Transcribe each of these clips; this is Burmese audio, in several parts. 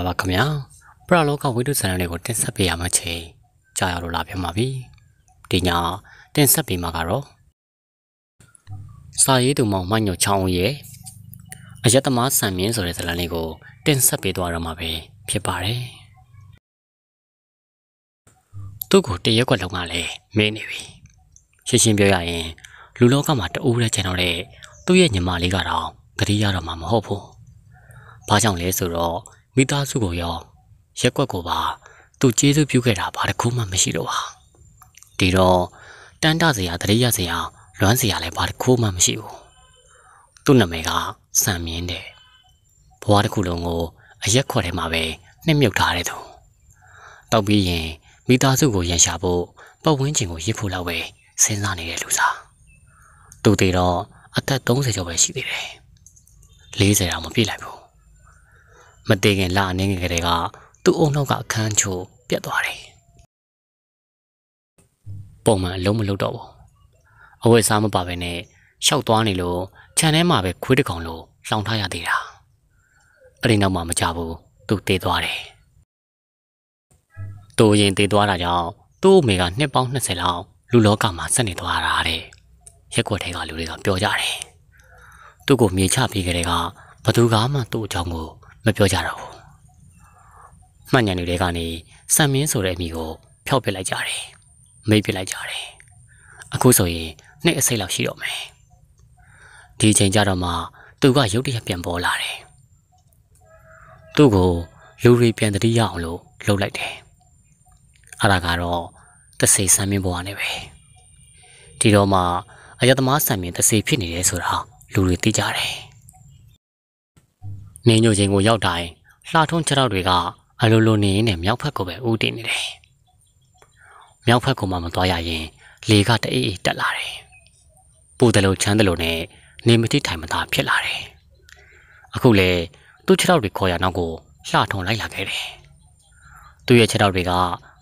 မင်္ဂလာပါခင်ဗျာပရလောကဝိတုဆန္ဒတွေကိုတင်ဆက်ပေးရမှာချိန်ကြာရလို့လာပြန်ပါပြီဒီညတင်ဆက်ပေးမှာကတော့စာရေးသူမောင်မညိုချောင်းဦးရဲ့အယက်သမားဆံမြင့်ဆိုတဲ့ဇာတ်လမ်းလေးကိုတင်ဆက်ပေးသွားတော့မှာပဲဖြစ်ပါတယ်သူ့ကိုတရက်ကွက်လုံးကလည်းမေးနေပြီရှင်းရှင်းပြောရရင်လူလောကမှာတူးတဲ့ချန်တော့တဲ့သူ့ရဲ့ညီမလေးကတော့တတိယတော့မှာမဟုတ်ဘူးဘာကြောင့်လဲဆိုတော့ မိသားစုကိုရောရက်ကွက်ကိုပါသူကျေးဇူးပြုခဲ့တာဘာတစ်ခုမှမရှိတော့ပါဒီတော့တန်တစရာတရိယစရာလွမ်းစရာလည်းဘာတစ်ခုမှမရှိဘူးသူ့နာမည်ကစံမြင့်တဲ့ဘဝတစ်ခုလုံးကိုအရက်ခွက်ထဲမှာပဲနှိမ့်မြုပ်ထားတဲ့သူတောက်ပြီးရင်မိသားစုကိုရန်ရှာဖို့ပတ်ဝန်းကျင်ကိုရစ်ဖို့လောက်ပဲစဉ်းစားနေတဲ့လူစားသူတည်တော့အသက်30ကျော်ပဲရှိသေးတယ်40တောင်မပြည့်လိုက်ဘူး မတည်ခင်လအနေငယ်ကလေးကသူ့အုံနောက်ကအခန်းချိုးပြတ်သွားတယ်ပုံမှန်အလုံးမလုပ်တော့ဘူးအဝတ်စားမပါဘဲနဲ့ရှောက်သွားနေလို့ခြံထဲမှာပဲခွေးတကောင်လိုလောင်ထားရသေးတာအဲ့ဒီနောက်မှမကြဘူးသူတည်သွားတယ်သူရင်တည်သွားတာကြောင့်သူ့အမေကနှစ်ပေါင်း20လောက်လူလောကမှာဆက်နေသွားတာတဲ့ရက်ွက်ထဲကလူတွေကပြောကြတယ်သူ့ကိုမြေချပြီးကြတဲ့ကဘသူကမှသူ့အကြောင်းကို မပြောကြတော့ဘူးမှတ်ဉာဏ်တွေကနေစံမင်းဆိုတဲ့အမည်ကိုဖျောက်ပစ်လိုက်ကြတယ်မိတ်ပစ်လိုက်ကြတယ်အခုဆိုရင်နှစ်အစိတ်လောက်ရှိတော့မယ်ဒီအချိန်ကျတော့မှသူကရုတ်တရက်ပြန်ပေါ်လာတယ်သူ့ကိုလူတွေပြန်တတိရအောင်လို့လှုပ်လိုက်တယ်အဲ့ဒါကတော့တဆေစံမင်းဘွားနဲ့ပဲဒီတော့မှအယတမဆံမြင်တဆေဖြစ်နေတယ်ဆိုတာလူတွေသိကြတယ် နေညိုချင်းကိုရောက်တိုင်းလှထုံးခြေထောက်တွေကအလိုလိုနေနဲ့မြောက်ဖက်ကိုပဲဦးတည်နေတယ်။မြောက်ဖက်ကိုမှမသွားရရင် လေကတအေးအေးတက်လာတယ်။ပူတယ်လို့ချမ်းတယ်လို့နဲ့နေမတိထိုင်မသာဖြစ်လာတယ်။အခုလေသူ့ခြေထောက်တွေခေါ်ရနောက်ကိုလှထုံလိုက်လာခဲ့တယ်။သူ့ရဲ့ခြေထောက်တွေက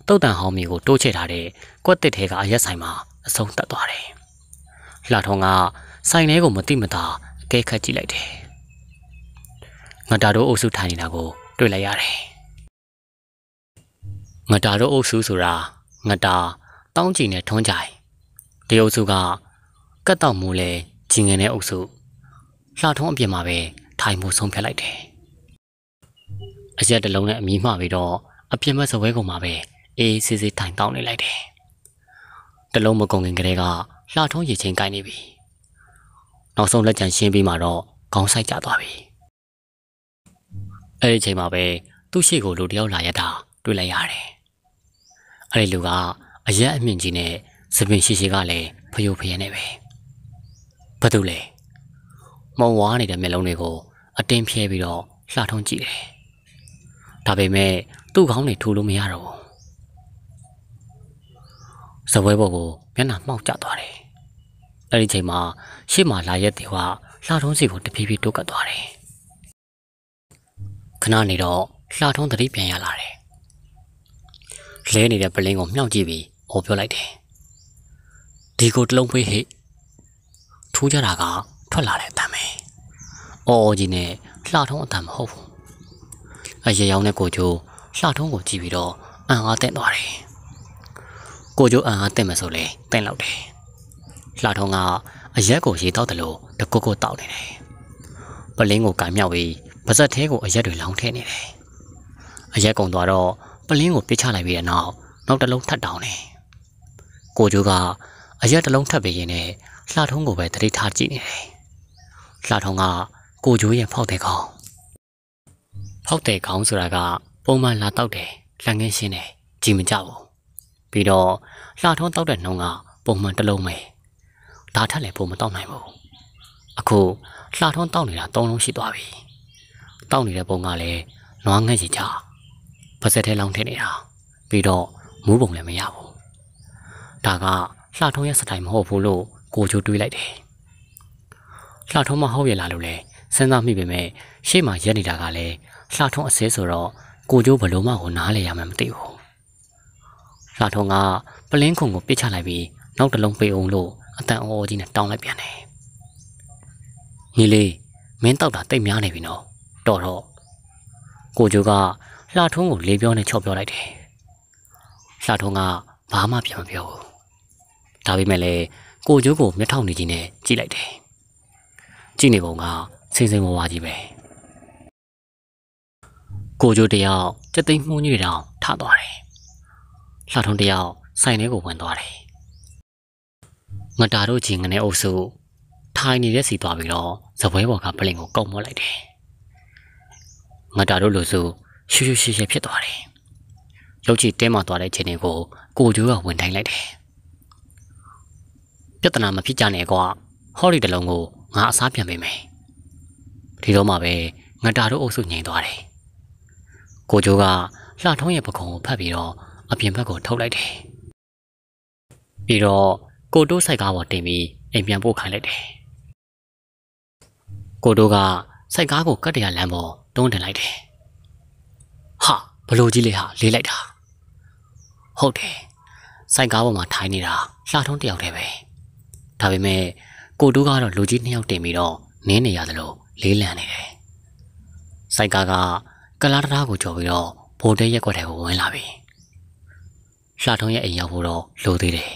တုတ်တန်ဟောင်းမီကိုတိုးချဲ့ထားတဲ့ကွက်တစ်ထဲကအရက်ဆိုင်မှာအဆုံးတက်သွားတယ်။လှထုံကဆိုင်ထဲကိုမတိမသာအကဲခတ်ကြည့်လိုက်တယ်။ ငတာတို့အုပ်စုထိုင်နေတာကိုတွေ့လိုက်ရတယ်။ငတာတို့အုပ်စုဆိုတာငတာတောင်းကြည့်နဲ့ထွန်းကြိုင်ဒီအုပ်စုကကတ်တောက်မူလဲဂျင်ငင်တဲ့အုပ်စုလှထုံးအပြင်မှာပဲထိုင်မှုဆုံးဖြတ်လိုက်တယ်။အရက်တလုံးနဲ့အမီးမှပြီးတော့အပြင်ဘက်စပွဲကုံမှာပဲအေးဆေးဆေးထိုင်တောင်းနေလိုက်တယ်။တလုံးမကုန်ခင်ကလေးကလှထုံးရေချင်းကိုင်းနေပြီ။နောက်ဆုံးလက်ချံရှင်းပြီးမှတော့ခေါင်းဆိုင်ကျသွားပြီ။ အဲ့ဒီချိန်မှာပဲသူ့ရှိကိုလူတယောက်လာရတာတွေ့လိုက်ရတယ်။အဲ့ဒီလူကအရက်အမြင့်ကြီးနဲ့စပင်ရှိရှိကလည်းဖယိုဖယဲနေပဲ။ဘာတူလဲ။မောင်ဝါနေတဲ့မျက်လုံးတွေကိုအတင်းဖြဲပြီးတော့လှထုံးကြည့်တယ်။ဒါပေမဲ့သူ့ခေါင်းတွေထူလို့မရတော့ဘူး။ဇပွဲဘော်ကိုမျက်နှာမှောက်ကျသွားတယ်။အဲ့ဒီချိန်မှာရှေ့မှာလာရက်တေကလှထုံးစီကိုတဖြည်းဖြည်းတိုးကပ်သွားတယ်။ ခဏနေတော့လှထုံးသတိပြန်ရလာတယ်။လဲနေတဲ့ပလင်းကိုမြှောက်ကြည့်ပြီးဟောပြောလိုက်တယ်။ဒီကိုတလုံးဖေးဟိထူးကြတာကထွက်လာတဲ့အတန်ပဲ။အော်အော်ကြီးနဲ့လှထုံးအတန်မဟုတ်ဘူး။အရေရောင်နဲ့ကိုကျိုးလှထုံးကိုကြည့်ပြီးတော့အံ့အားတက်သွားတယ်။ကိုကျိုးအံ့အားတက်မယ်ဆိုလေတင့်လောက်တယ်။လှထုံးကအရက်ကိုရေတောက်တယ်လို့တကုတ်ကုတ်တောက်နေတယ်။ပလင်းကိုကံမြောက်ပြီး ပါဇက်သေးကိုအရက်တွေလောင်းထည့်နေတယ်။အရက်ကုံသွားတော့ပလင်းကိုပစ်ချလိုက်ပြီးတဲ့နောက်နောက်တစ်လုံးထပ်တောင်းတယ်။ကိုကျိုးကအရက်တစ်လုံးထပ်ပြီးရင်လည်းလှထုံးကိုပဲတတိထားကြည့်နေတယ်။လှထုံးကကိုကျိုးရဲ့ဖောက်တဲ့ကောင်။ဖောက်တဲ့ကောင်ဆိုတာကပုံမှန်လာတောက်တယ်လက်ငင်းရှင်းတယ်ကြည်မကြဘူး။ပြီးတော့လှထုံးတောက်တဲ့နှုံးကပုံမှန်တစ်လုံးပဲ။ဒါထက်လည်းပုံမတောက်နိုင်ဘူး။အခုလှထုံးတောက်နေတာ၃လုံးရှိသွားပြီ။ တောက်နေတဲ့ပုံကလည်းနွားငှက်ကြီးချပါစက်ထဲလောင်းထည့်နေတာပြီးတော့မူးပုံလည်းမရဘူးဒါကလှထုံးရဲ့စတိုင်မဟုတ်ဘူးလို့ကိုချိုတွေးလိုက်တယ်လှထုံးမဟုတ်ရလားလို့လဲစဉ်းစားမိပေမဲ့ရှေ့မှာရက်နေတာကလည်းလှထုံးအစဲဆိုတော့ကိုချိုးဘလို့မှကိုနားလေရမှမသိဘူးလှထုံးကပလင်းခုံကိုပစ်ချလိုက်ပြီးနောက်တစ်လုံးပေးအောင်လို့အတန်အော်ကြီးနဲ့တောင်းလိုက်ပြန်တယ်ညီလေးမင်းတောက်တာတိတ်များနေပြီနော် တော်တော့ကိုကျိုးကလှထုံးကိုလေးပြောနဲ့ချော့ပြောလိုက်တယ်လှထုံးကဘာမှပြန်မပြောဘူးဒါပေမဲ့လည်းကိုကျိုးကိုမျက်ထောင်နေကြီးနဲ့ကြည့်လိုက်တယ်ကြည့်နေပုံကစင်စင်ဝါးကြီးပဲကိုကျိုးတယောက်စက်သိမ်းမှုန်းကြီးတောင်ထသွားတယ်လှထုံးတယောက်ဆိုင်ထဲကိုဝင်သွားတယ်ငတာတို့ချင်းငနဲ့အုပ်စုထိုင်နေတဲ့စီသွားပြီးတော့ဇပွဲပေါ်ကပလင်ကိုကုတ်မောလိုက်တယ် ငတာတို့လိုဆိုရှူးရှူးရှည်ရှည်ဖြစ်သွားတယ်ရုပ်ချီတင်းမာသွားတဲ့ခြေတွေကိုကိုကျိုးကဝင်တိုင်းလိုက်တယ်ပြဿနာမဖြစ်ကြနဲ့ကွာဟော်ရီတလုံးကိုငါအစားပြန်ပေးမယ်ဒီတော့မှပဲငတာတို့အုပ်စုငြိမ်သွားတယ်ကိုကျိုးကလှထုံးရဲ့ပခုံးကိုဖတ်ပြီးတော့အပြင်ဘက်ကိုထုတ်လိုက်တယ်ပြီးတော့ကိုတိုးဆိုင်ကားပေါ်တင်ပြီးအိမ်ပြန်ပို့ခိုင်းလိုက်တယ်ကိုတိုးကစိုက်ကားကိုကတ်တရလမ်းပေါ် တွန်းတင်လိုက်တယ်ဟာဘလို့ကြီးလေဟာလေးလိုက်တာဟုတ်တယ်စိုက်ကားပေါ်မှာထိုင်နေတာလှထုံးတယောက်တည်းပဲဒါပေမဲ့ကိုတိုးကတော့လူကြီးနှစ်ယောက်တင်ပြီးတော့နင်းနေရသလိုလေးလံနေတယ်စိုက်ကားကကလာတရာကိုကြော်ပြီးတော့ဘိုးတဲရက်ွက်ထဲကိုဝင်လာပြီလှထုံးရဲ့အိမ်ရောက်ဖို့တော့လိုသေးတယ်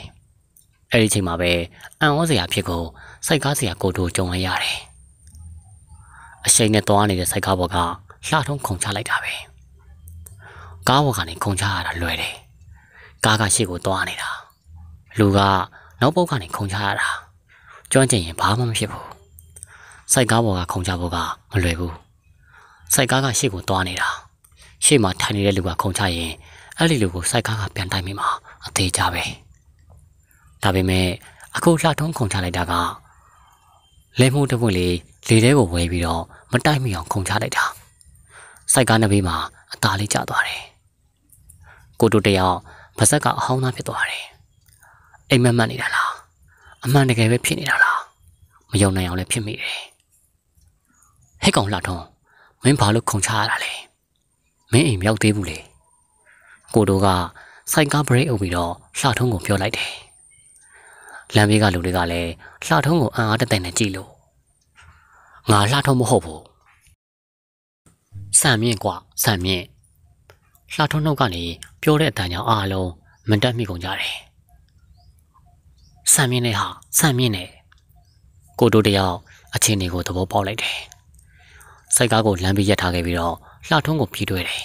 အဲ့ဒီချိန်မှာပဲအံ့ဩစရာဖြစ်ကိုစိုက်ကားစရာကိုတိုးကြုံလိုက်ရတယ် အရှိန်နဲ့သွားနေတဲ့စိုက်ကားဘော်ကလှထုံးခုန်ချလိုက်တာပဲကားဘော်ကနေခုန်ချရတာလွယ်တယ်ကားကရှေ့ကိုသွားနေတာလူကနောက်ပုတ်ကနေခုန်ချရတာကျွမ်းကျင်ရင်ဘာမှမဖြစ်ဘူးစိုက်ကားဘော်ကခုန်ချဖို့ကမလွယ်ဘူးစိုက်ကားကရှေ့ကိုသွားနေတာရှေ့မှာထိုင်နေတဲ့လူကခုန်ချရင်အဲ့ဒီလူကိုစိုက်ကားကပြန်တိုက်မိမှာအသေးကြပဲဒါပေမဲ့အခုလှထုံးခုန်ချလိုက်တာက လဲမှုတစ်ပွင့်လေးလေထဲကိုဝဲပြီးတော့မတိုက်မိအောင်ခုန်ချလိုက်တာစိုက်ကားနှစ်ဘေးမှာအသားလေးကျသွားတယ်ကိုတို့တယောက်ပါဇက်ကအဟောင်းသားဖြစ်သွားတယ်အိမ်မက်မက်နေတာလားအမှန်တကယ်ပဲဖြစ်နေတာလားမယုံနိုင်အောင်လည်းဖြစ်မိတယ်ဟဲ့ကောင်လှထုံးမင်းဘာလို့ခုန်ချရတာလဲမင်းအိမ်ရောက်သေးဘူးလေကိုတို့ကစိုက်ကားဘရိတ်အုပ်ပြီးတော့လှထုံးကိုပြောလိုက်တယ် လမ်းဘေးကလူတွေကလည်းလှထုံးကိုအံ့အားတသိမ့်နဲ့ကြည့်လို့ငါလှထုံးမဟုတ်ဘူးဆန်မြင့်กว่าဆန်မြင့်လှထုံးနှုတ်ကနေပြောတဲ့အတန်ကြောင့်အားလုံးမတက်မိကုန်ကြတယ်ဆန်မြင့်နဲ့ဟာဆန်မြင့်နဲ့ကိုတို့တယောက်အချင်းတွေကိုသဘောပေါက်လိုက်တယ်စိုက်ကားကိုလမ်းပြီးရက်ထားခဲ့ပြီးတော့လှထုံးကိုပြေးတွေ့တယ်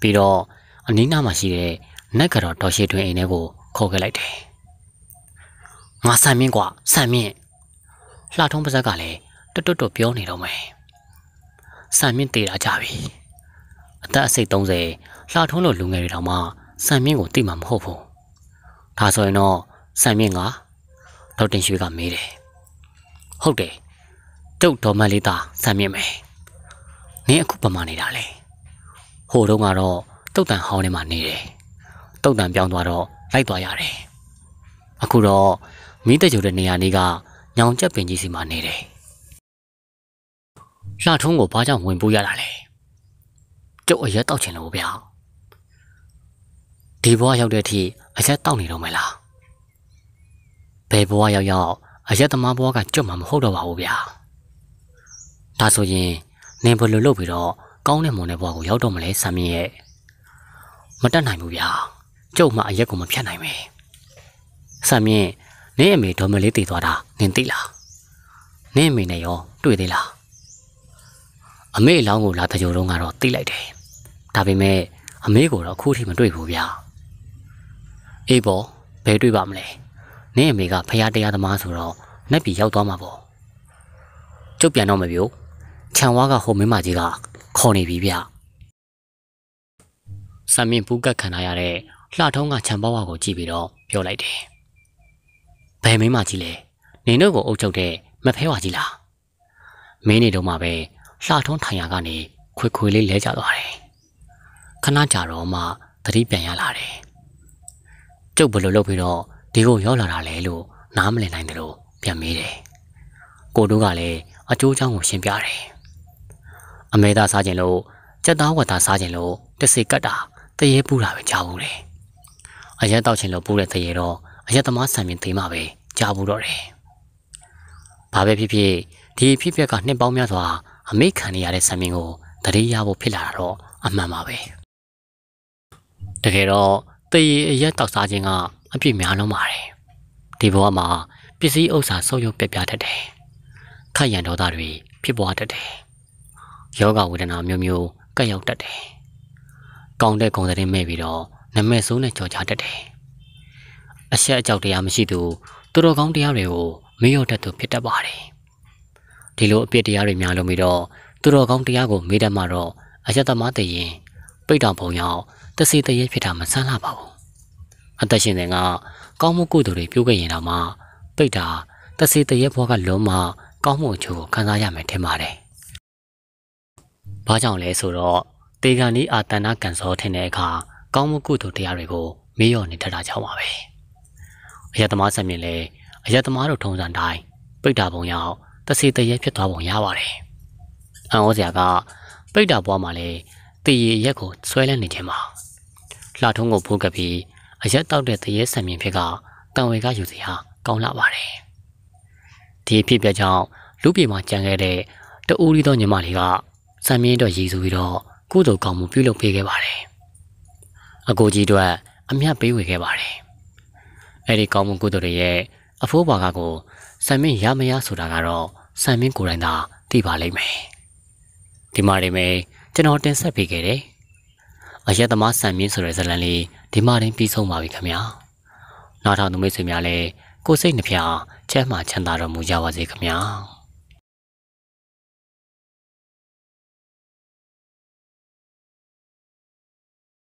ပြီးတော့အနီးနားမှာရှိတဲ့နက်ကတော့တော်ရှိတွင်အိမ်ထဲကိုခေါ်ခဲ့လိုက်တယ် ငါဆန်မြင့်กว่าဆန်မြင့်လှထုံးပါဇက်ကလည်းတွတ်တွတ်ပြောနေတော့မယ်ဆန်မြင့်တေတာကြပြီအသက်အစိတ်30လှထုံးလိုလူငယ်တွေတောင်မှဆန်မြင့်ကိုသိမှာမဟုတ်ဘူးဒါဆိုရင်တော့ဆန်မြင့်ကဒေါက်တင်ရွှေကမေးတယ်ဟုတ်တယ်ကျုပ်တော်မလေးသားဆန်မြင့်မယ်နင်းအခုပမာနေတာလေဟိုတုန်းကတော့တုတ်တန်ဟောင်းထဲမှာနေတယ်တုတ်တန်ပြောင်းသွားတော့လိုက်သွားရတယ်အခုတော့ မိတကြိုတဲ့နေရာလေးကညောင်ကျက်ပင်ကြီးစီမှာနေတယ်လှထုံးကိုဘာကြောင့်ဝင်ပို့ရတာလဲကျုပ်အရက်တောက်ချင်လို့ဗျာဒီဘဝရောက်တဲ့အထိအရက်တောက်နေတော့မလားဘယ်ဘဝရောက်ရောက်အရက်သမားဘဝကကြွတ်မှာမဟုတ်တော့ပါဘူးဗျာဒါဆိုရင်နင်ဘယ်လိုလုပ်ပြီးတော့ကောင်းတဲ့မွန်တဲ့ဘဝကိုရောက်တော့မလဲဆမ်မြင့်ရဲ့မတတ်နိုင်ဘူးဗျာကျုပ်မှအရက်ကိုမဖြတ်နိုင်ပဲဆမ်မြင့် နင်းအမေဒေါ်မလေးတည်သွားတာနင်သိလားနင်းအမေနဲ့ရောတွေ့သေးလားအမေအလောင်းကိုလာတကြိုတော့ကတော့သိလိုက်တယ်ဒါပေမဲ့အမေကိုတော့အခုထိမတွေ့ဘူးဗျာအေးပေါ့ဘယ်တွေ့ပါမလဲနင်းအမေကဖရာတရားသမားဆိုတော့နှက်ပြီးရောက်သွားမှာပေါ့ကျုပ်ပြန်တော့မပြောခြံဝါကဟိုမင်းမကြီးကခေါ်နေပြီဗျဆမ်မြင့်ပူးကတ်ခံရတဲ့လှထုံးကခြံပေါဝါကိုကြည့်ပြီးတော့ပြောလိုက်တယ် ဘယ်မင်းမကြီးလဲနေတို့ကိုအုပ်ချုပ်တဲ့မဖဲဝါကြီးလားမင်းနေတော့မှပဲလှထုံးထိုင်ရကနေခွေခွေလေးလဲကျသွားတယ်ခဏကြာတော့မှသတိပြန်ရလာတယ်ကျုပ်ဘယ်လိုလုပ်ပြီးတော့ဒီကိုရောက်လာတာလဲလို့နားမလည်နိုင်တယ်လို့ပြန်မေးတယ်ကိုတို့ကလည်းအကျိုးချောင်းကိုရှင်းပြတယ်အမေသားစားခြင်းလို့စက်သားဝတ်သားစားခြင်းလို့တစိကတ်တာတရေပူတာပဲကြားဘူးတယ်အရက်တောက်ခြင်းလို့ပူတဲ့တရေတော့ အရက်သမားဆံမြင်သေးမှပဲကြားဘူးတော့တယ်ဘာပဲဖြစ်ဖြစ်ဒီဖြစ်ပျက်ကနှစ်ပေါင်းများစွာအမိခံနေရတဲ့ဆံမြင်ကိုတတိယဖို့ဖြစ်လာတာတော့အမှန်ပါပဲတကယ်တော့တည်ရအရက်တောက်စားခြင်းကအပြစ်များလုံးပါတယ်ဒီဘဝမှာပစ္စည်းဥစ္စာဆုပ်ယုပ်ပြပြတတ်တယ်ခက်ရန်ဒေါသတွေဖြစ်ပွားတတ်တယ်ယောဂဝေဒနာမျိုးမျိုးကပ်ရောက်တတ်တယ်ကောင်းတဲ့ဂုဏ်သတင်းမဲ့ပြီးတော့နမဲဆိုးနဲ့ကြော်ချတတ်တယ် အဆက်အကြောက်တရားမရှိသူသူတော်ကောင်းတရားတွေကိုမေ့လျော့တတ်သူဖြစ်တတ်ပါတယ်ဒီလိုအပြစ်တရားတွေများလို့ပြီးတော့သူတော်ကောင်းတရားကိုမေ့တတ်မှတော့အယက်သမားတည်ရင်ပိတ်တောင်ပုံရောက်တစီတရေဖြစ်တာမဆန်းလာပါဘူးအသက်ရှင်တဲ့ကကောင်းမှုကုသိုလ်တွေပြုခဲ့ရင်တော့မှပိတ်တာတစီတရေဘွားကလုံးမကောင်းမှုအချို့ကိုခံစားရမယ်ထင်ပါတယ်။ဘာကြောင့်လဲဆိုတော့တေဂန်ဒီအာတနာကန်စောထင်တဲ့အခါကောင်းမှုကုသိုလ်တရားတွေကိုမေ့လျော့နေတတ်တာကြောင့်ပါပဲ။ အယက်သမားဆက်မြင်လဲအယက်သမားတို့ထုံးစံတိုင်းပိတ်တာပုံရောက်တစီတရေဖြစ်သွားပုံရပါတယ်။အံ့ဩစရာကပိတ်တာဘွားမှာလဲတည်ရရက်ကိုဆွဲလန်းနေခြင်းပါလှထုံးကိုဖိုးကပ်ပြီးအရက်တောက်တဲ့တရေဆံမြင်ဖြစ်ကတန်ဝေကယူစီဟာကောင်းလာပါတယ်ဒီဖြစ်ပြကြောင့်လူပြေမှာကြံခဲ့တဲ့တူရီသောညီမလေးကဆံမြင့်တော့ရည်စူပြီးတော့ကုသိုလ်ကောင်းမှုပြုလုပ်ပေးခဲ့ပါတယ်အကိုကြီးတို့အမျက်ပေးဝေခဲ့ပါတယ် အဲ့ဒီကောင်းမှုကုသိုလ်တွေရဲ့အဖိုးဘာကကိုဆံမြင့်ရမရဆိုတာကတော့ဆံမြင့်ကိုယ်တိုင်သာသိပါလိမ့်မယ်ဒီမှာနေမယ်ကျွန်တော်တင်ဆက်ပေးခဲ့တယ်။အရက်သမားဆန်မြင့်ဆိုတဲ့ဇာတ်လမ်းလေးဒီမှာတင်ပြီးဆုံးပါပြီခင်ဗျာ။နောက်ထောင်သူမိတ်ဆွေများလည်းကိုယ်စိတ်နှဖျားချမ်းသာချမ်းသာတော်မူကြပါစေခင်ဗျာ။